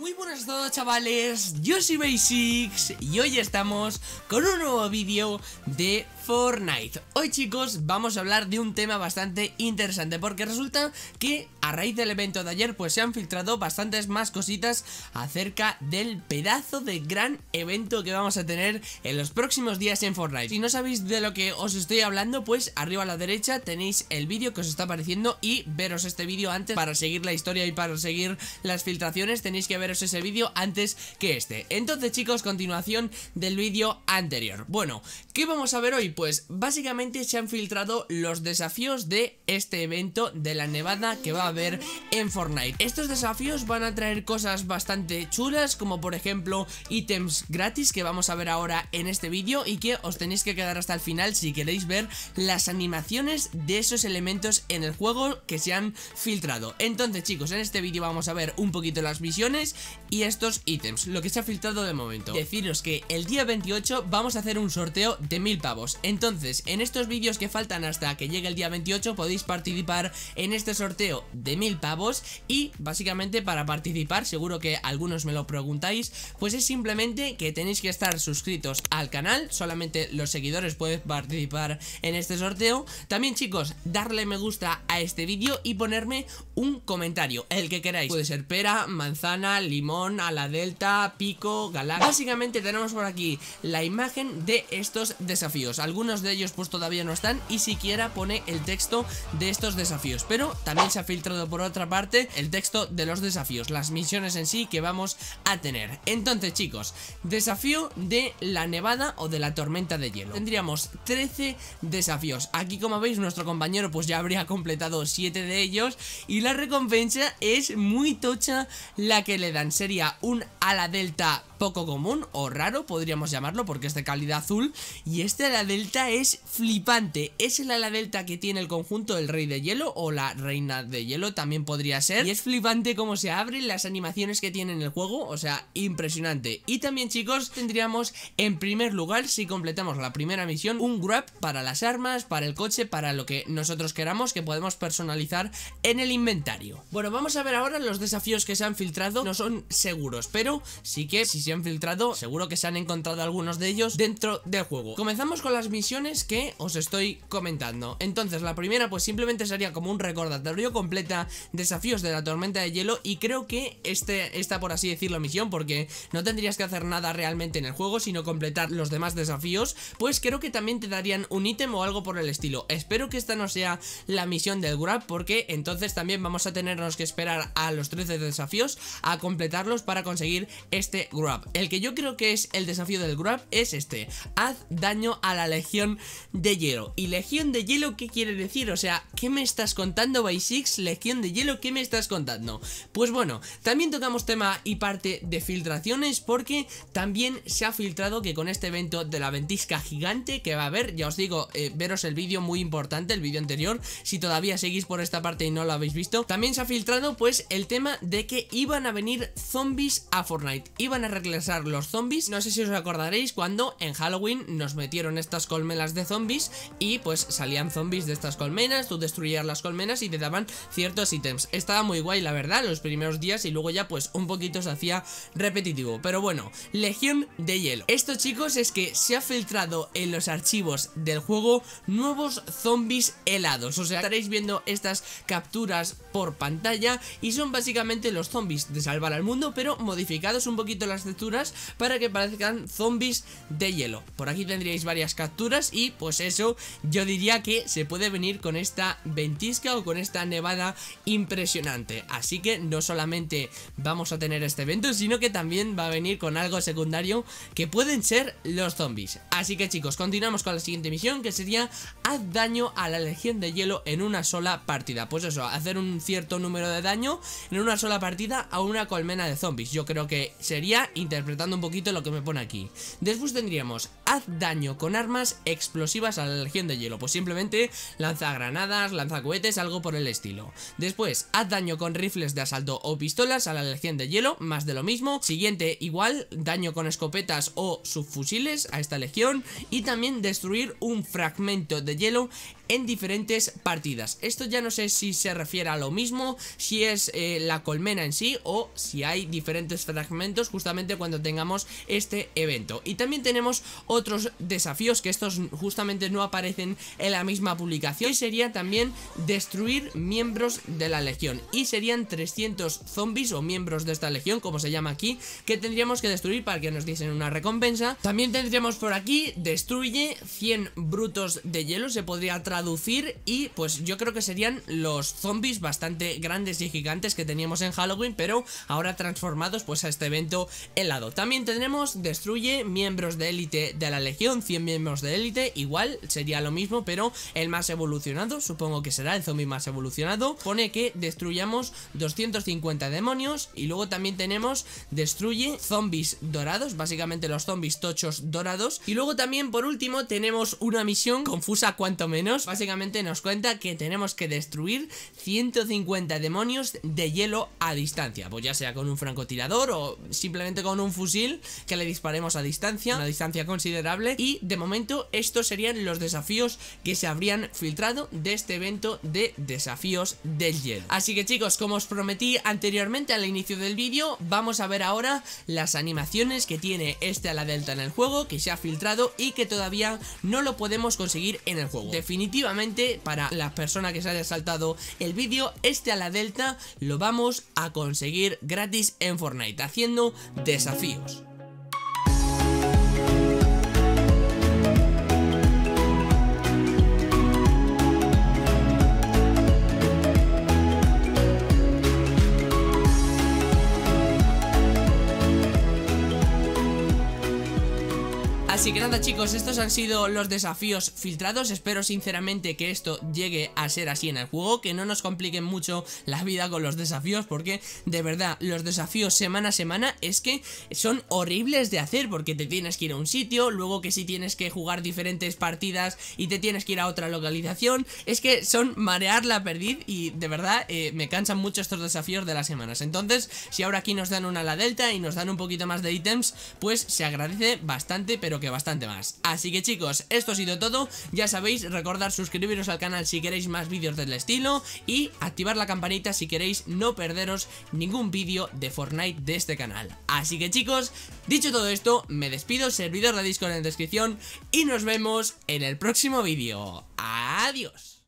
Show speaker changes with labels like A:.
A: Muy buenas a todos chavales, yo soy Basics y hoy estamos con un nuevo vídeo de Fortnite. Hoy chicos vamos a hablar de un tema bastante interesante porque resulta que a raíz del evento de ayer pues se han filtrado bastantes más cositas acerca del pedazo de gran evento que vamos a tener en los próximos días en Fortnite. Si no sabéis de lo que os estoy hablando pues arriba a la derecha tenéis el vídeo que os está apareciendo y veros este vídeo antes para seguir la historia y para seguir las filtraciones tenéis que ver ese vídeo antes que este. Entonces chicos, continuación del vídeo anterior. Bueno, ¿qué vamos a ver hoy? Pues básicamente se han filtrado los desafíos de este evento de la nevada que va a haber en Fortnite. Estos desafíos van a traer cosas bastante chulas como por ejemplo ítems gratis que vamos a ver ahora en este vídeo Y que os tenéis que quedar hasta el final si queréis ver las animaciones de esos elementos en el juego que se han filtrado. Entonces chicos, en este vídeo vamos a ver un poquito las misiones y estos ítems, lo que se ha filtrado de momento. Deciros que el día 28 vamos a hacer un sorteo de mil pavos Entonces, en estos vídeos que faltan hasta que llegue el día 28 podéis participar en este sorteo de mil pavos Y básicamente para participar, seguro que algunos me lo preguntáis Pues es simplemente que tenéis que estar suscritos al canal Solamente los seguidores pueden participar en este sorteo. También chicos, darle me gusta a este vídeo y ponerme un comentario El que queráis, puede ser pera, manzana, limón, a la delta, pico, galaxia Básicamente tenemos por aquí la imagen de estos desafíos Algunos de ellos pues todavía no están y siquiera pone el texto de estos desafíos. Pero también se ha filtrado por otra parte el texto de los desafíos Las misiones en sí que vamos a tener. Entonces chicos, desafío de la nevada o de la tormenta de hielo. Tendríamos 13 desafíos. Aquí como veis nuestro compañero pues ya habría completado 7 de ellos Y la recompensa es muy tocha la que le da sería un ala delta poco común o raro, podríamos llamarlo, porque es de calidad azul. Y este ala delta es flipante. Es el ala delta que tiene el conjunto del rey de hielo o la reina de hielo, también podría ser. Y es flipante cómo se abren las animaciones que tiene en el juego, o sea, impresionante. Y también, chicos, tendríamos en primer lugar, si completamos la primera misión, un grab para las armas, para el coche, para lo que nosotros queramos, que podemos personalizar en el inventario. Bueno, vamos a ver ahora los desafíos que se han filtrado. No son seguros, pero sí que si se han filtrado, seguro que se han encontrado algunos de ellos dentro del juego. Comenzamos con las misiones que os estoy comentando. Entonces, la primera pues simplemente sería como un recordatorio completa desafíos de la tormenta de hielo y creo que este, esta por así decirlo misión, porque no tendrías que hacer nada realmente en el juego, sino completar los demás desafíos, pues creo que también te darían un ítem o algo por el estilo. Espero que esta no sea la misión del grab, porque entonces también vamos a tenernos que esperar a los 13 desafíos a completarlos para conseguir este grab. El que yo creo que es el desafío del grab es este. Haz daño a la legión de hielo. ¿Y legión de hielo qué quiere decir? O sea, ¿qué me estás contando, Six? Legión de hielo, ¿qué me estás contando? Pues bueno, también tocamos tema y parte de filtraciones porque también se ha filtrado que con este evento de la ventisca gigante que va a haber, ya os digo, eh, veros el vídeo muy importante, el vídeo anterior, si todavía seguís por esta parte y no lo habéis visto, también se ha filtrado pues el tema de que iban a venir zombies a Fortnite, iban a los zombies. No sé si os acordaréis cuando en Halloween nos metieron estas colmenas de zombies y pues salían zombies de estas colmenas, tú destruías las colmenas y te daban ciertos ítems. Estaba muy guay la verdad los primeros días y luego ya pues un poquito se hacía repetitivo. Pero bueno, Legión de Hielo. Esto chicos es que se ha filtrado en los archivos del juego nuevos zombies helados. O sea, estaréis viendo estas capturas por pantalla y son básicamente los zombies de salvar al mundo pero modificados un poquito las texturas para que parezcan zombies de hielo. Por aquí tendríais varias capturas y pues eso yo diría que se puede venir con esta ventisca o con esta nevada impresionante. Así que no solamente vamos a tener este evento, sino que también va a venir con algo secundario que pueden ser los zombies. Así que chicos, continuamos con la siguiente misión que sería haz daño a la legión de hielo en una sola partida. Pues eso, hacer un cierto número de daño en una sola partida a una colmena de zombies. Yo creo que sería interpretando un poquito lo que me pone aquí. Después tendríamos haz daño con armas explosivas a la Legión de Hielo. Pues simplemente lanza granadas, lanza cohetes, algo por el estilo. Después, haz daño con rifles de asalto o pistolas a la Legión de Hielo, más de lo mismo. Siguiente, igual, daño con escopetas o subfusiles a esta legión. Y también destruir un fragmento de hielo en diferentes partidas. Esto ya no sé si se refiere a lo mismo, si es eh, la colmena en sí o si hay diferentes fragmentos justamente cuando tengamos este evento. Y también tenemos otros desafíos que estos justamente no aparecen en la misma publicación. Y sería también destruir miembros de la legión. Y serían 300 zombies o miembros de esta legión, como se llama aquí, que tendríamos que destruir para que nos diesen una recompensa. También tendríamos por aquí, destruye 100 brutos de hielo, se podría traducir y pues yo creo que serían los zombies bastante grandes y gigantes que teníamos en Halloween, pero ahora transformados pues a este evento helado. También tendremos destruye miembros de élite de la legión, 100 miembros de élite, igual sería lo mismo, pero el más evolucionado, supongo que será el zombie más evolucionado, pone que destruyamos 250 demonios y luego también tenemos destruye zombies dorados, básicamente los zombies tochos dorados y luego también por último tenemos una misión confusa cuanto menos, básicamente nos cuenta que tenemos que destruir 150 demonios de hielo a distancia, pues ya sea con un francotirador o simplemente con un fusil que le disparemos a distancia, una distancia considerable y de momento estos serían los desafíos que se habrían filtrado de este evento de desafíos del hielo. Así que chicos, como os prometí anteriormente al inicio del vídeo, vamos a ver ahora las animaciones que tiene este ala delta en el juego, que se ha filtrado y que todavía no lo podemos conseguir en el juego. Definitivamente para la persona que se haya saltado el vídeo, este a la delta lo vamos a conseguir gratis en Fortnite, haciendo desafíos desafíos. Así que nada chicos, estos han sido los desafíos filtrados. Espero sinceramente que esto llegue a ser así en el juego Que no nos compliquen mucho la vida con los desafíos Porque de verdad, los desafíos semana a semana es que son horribles de hacer Porque te tienes que ir a un sitio, luego que si tienes que jugar diferentes partidas y te tienes que ir a otra localización Es que son marear la perdiz y de verdad eh, me cansan mucho estos desafíos de las semanas. Entonces, si ahora aquí nos dan una a la delta y nos dan un poquito más de ítems Pues se agradece bastante pero bastante más. Así que chicos, esto ha sido todo. Ya sabéis, recordar suscribiros al canal si queréis más vídeos del estilo Y activar la campanita si queréis no perderos ningún vídeo de Fortnite de este canal. Así que chicos, dicho todo esto, me despido, servidor de Discord en la descripción Y nos vemos en el próximo vídeo. Adiós